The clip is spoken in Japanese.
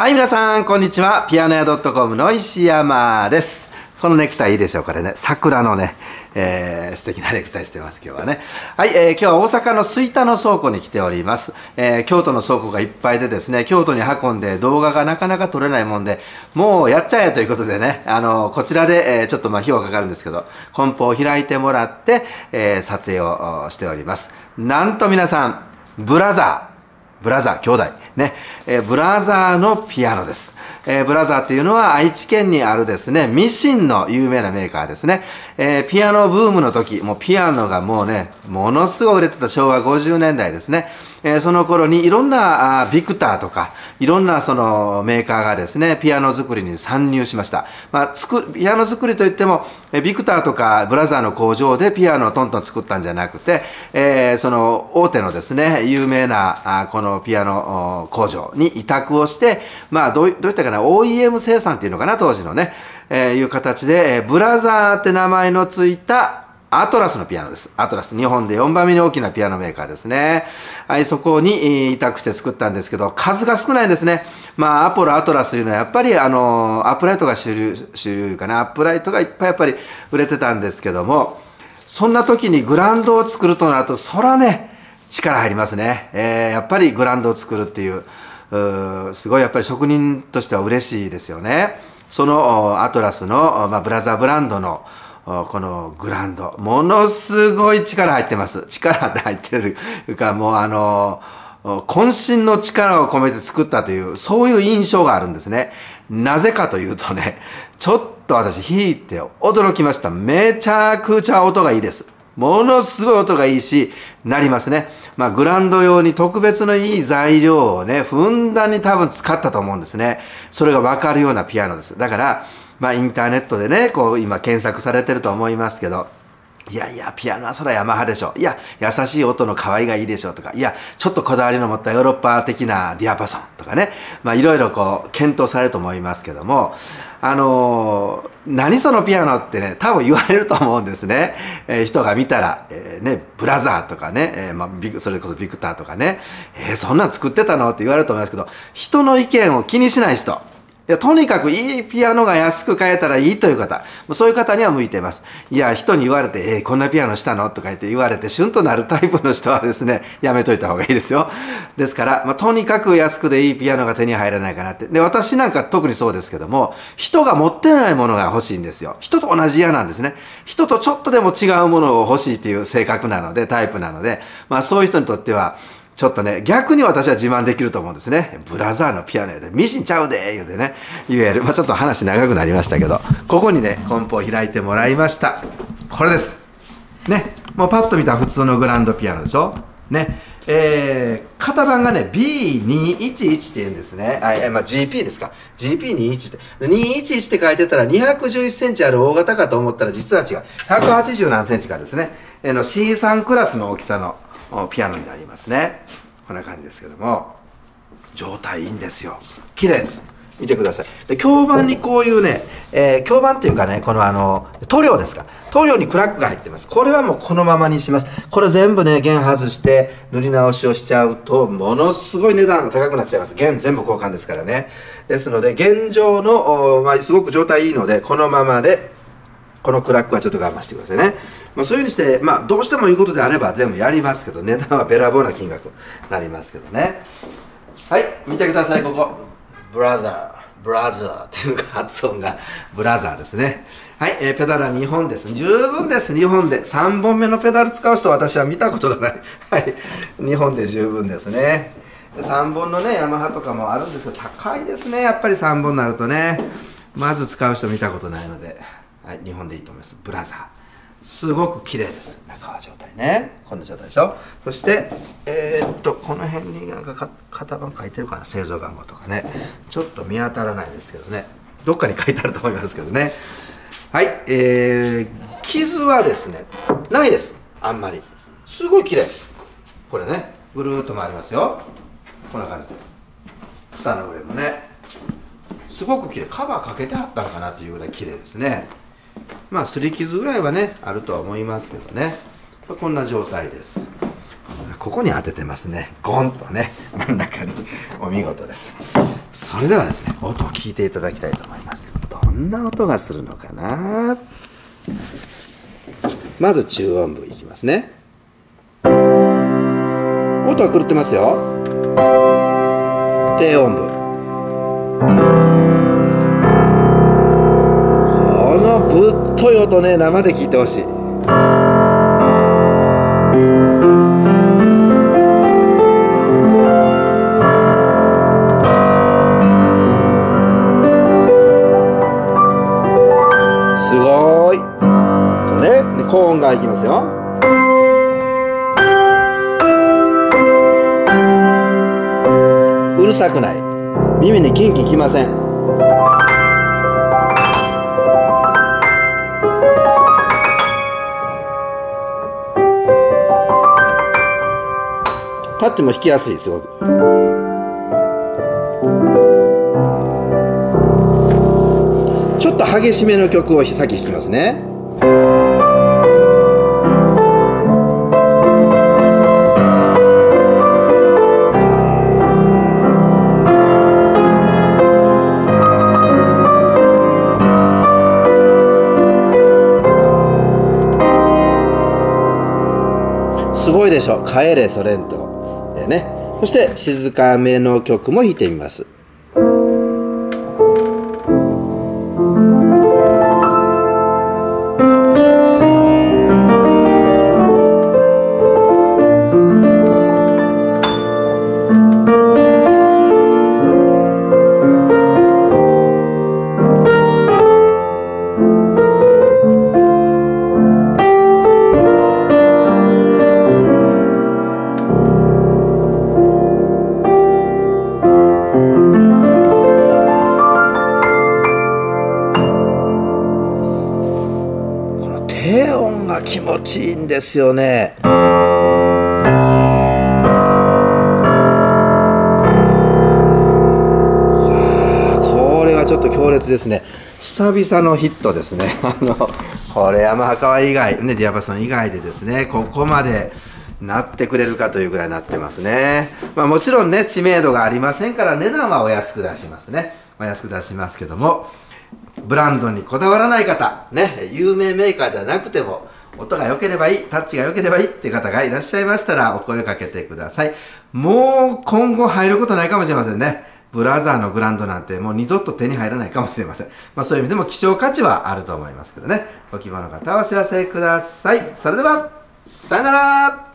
はい、皆さん、こんにちは。ピアノ屋 .com の石山です。このネクタイいいでしょうこれね。桜のね、えー、素敵なネクタイしてます、今日はね。はい、えー、今日は大阪の吹田の倉庫に来ております。えー、京都の倉庫がいっぱいでですね、京都に運んで動画がなかなか撮れないもんで、もうやっちゃえということでね、あの、こちらで、えー、ちょっとまあ費用かかるんですけど、梱包を開いてもらって、えー、撮影をしております。なんと皆さん、ブラザー、ブラザー、兄弟。ね。えー、ブラザーのピアノです。えー、ブラザーっていうのは愛知県にあるですね、ミシンの有名なメーカーですね。えー、ピアノブームの時、もうピアノがもうね、ものすごい売れてた昭和50年代ですね。えー、その頃にいろんなあビクターとか、いろんなそのメーカーがですね、ピアノ作りに参入しました。まあ、つく、ピアノ作りといっても、えビクターとかブラザーの工場でピアノをトントン作ったんじゃなくて、えー、その大手のですね、有名なあこのピアノ工場に委託をして、まあどうどういったかな、OEM 生産っていうのかな、当時のね、えー、いう形で、え、ブラザーって名前のついたアトラスのピアノです。アトラス。日本で4番目に大きなピアノメーカーですね。はい、そこに委託して作ったんですけど、数が少ないんですね。まあ、アポロ、アトラスというのはやっぱり、あの、アップライトが主流、主流かな。アップライトがいっぱいやっぱり売れてたんですけども、そんな時にグランドを作るとなると、そらね、力入りますね。えー、やっぱりグランドを作るっていう、うすごいやっぱり職人としては嬉しいですよね。そのアトラスの、まあ、ブラザーブランドのこのグランド、ものすごい力入ってます。力って入ってるというか、もうあの、渾身の力を込めて作ったという、そういう印象があるんですね。なぜかというとね、ちょっと私弾いて驚きました。めちゃくちゃ音がいいです。ものすごい音がいいし、なりますね。まあ、グランド用に特別のいい材料をね、ふんだんに多分使ったと思うんですね。それがわかるようなピアノです。だから、まあ、インターネットでね、こう、今検索されてると思いますけど、いやいや、ピアノはそらヤマハでしょ。いや、優しい音の可愛いがいいでしょとか、いや、ちょっとこだわりの持ったヨーロッパ的なディアパソンとかね、まあいろいろこう、検討されると思いますけども、あのー、何そのピアノってね、多分言われると思うんですね。えー、人が見たら、えー、ね、ブラザーとかね、えー、まあそれこそビクターとかね、えー、そんなん作ってたの？って言われると思いますけど、人の意見を気にしない人、いや、とにかくいいピアノが安く買えたらいいという方、そういう方には向いています。いや、人に言われて、えー、こんなピアノしたの？とか言って言われて、シュンとなるタイプの人はですね、やめといた方がいいですよ。ですから、まあ、とにかく安くでいいピアノが手に入らないかなって。で、私なんか特にそうですけども、人が持ってないものが欲しいんですよ。人と同じ嫌なんですね。人とちょっとでも違うものを欲しいっていう性格なので、タイプなので、まあそういう人にとっては、ちょっとね、逆に私は自慢できると思うんですね。ブラザーのピアノやで、ミシンちゃうで言うてね、言える。まあちょっと話長くなりましたけど、ここにね、梱包を開いてもらいました。これです。ね、もうパッと見た普通のグランドピアノでしょ？ね。えー、型番がね、B211 って言うんですね。あ、まあ、GP ですか。GP21 って。211って書いてたら211センチある大型かと思ったら実は違う。180何センチかですね。えの C3 クラスの大きさのピアノになりますね。こんな感じですけども。状態いいんですよ。綺麗です。見てください。で響板にこういうね、えー、響板っていうかねこのあの塗料ですか。塗料にクラックが入ってます。これはもうこのままにします。これ全部ね弦外して塗り直しをしちゃうとものすごい値段が高くなっちゃいます。弦全部交換ですからね。ですので現状の、まあ、すごく状態いいのでこのままでこのクラックはちょっと我慢してくださいね。まあ、そういうふうにして、まあ、どうしてもいうことであれば全部やりますけど値段はべらぼうな金額になりますけどね。はい見てくださいここ。ブラザー。ブラザーっていうか発音が。ブラザーですね。はい、えー、ペダルは2本です。十分です。2本で。3本目のペダル使う人私は見たことがない。はい。2本で十分ですね。3本のねヤマハとかもあるんですけど高いですね。やっぱり3本になるとね。まず使う人見たことないので、はい、2本でいいと思います。ブラザー。すごく綺麗です。中は状態ね。こんな状態でしょ。そしてえー、っとこの辺になんか型番書いてるかな。製造番号とかね。ちょっと見当たらないですけどね。どっかに書いてあると思いますけどね。はいえー、傷はですねないです。あんまり。すごい綺麗。これねぐるーっと回りますよ。こんな感じで。蓋の上もね。すごく綺麗。カバーかけてあったのかなっていうぐらい綺麗ですねまあすり傷ぐらいはねあるとは思いますけどね。まこんな状態です。ここに当ててますね。ゴンとね真ん中にお見事です。それではですね音を聞いていただきたいと思います。けどどんな音がするのかな？まず中音部いきますね。音は狂ってますよ。低音部。のぶっとい音ね生で聞いてほしい。すごい。ね高音がいきますよ。うるさくない。耳にキンキンきません。タッチも弾きやすいすごく。ちょっと激しめの曲を先弾きますね。すごいでしょ「帰れソレント」そして静かめの曲も弾いてみます。気持ちいいんですよね。これはちょっと強烈ですね。久々のヒットですね。あの、これ山川以外、ね、ディアバソン以外でですね、ここまでなってくれるかというぐらいになってますね。まあもちろんね、知名度がありませんから値段はお安く出しますね。お安く出しますけども、ブランドにこだわらない方、ね、有名メーカーじゃなくても、音が良ければいい、タッチが良ければいいっていう方がいらっしゃいましたら、お声をかけてください。もう今後入ることないかもしれませんね。ブラザーのグランドなんてもう二度と手に入らないかもしれません。まあそういう意味でも希少価値はあると思いますけどね。ご希望の方はお知らせください。それでは、さよなら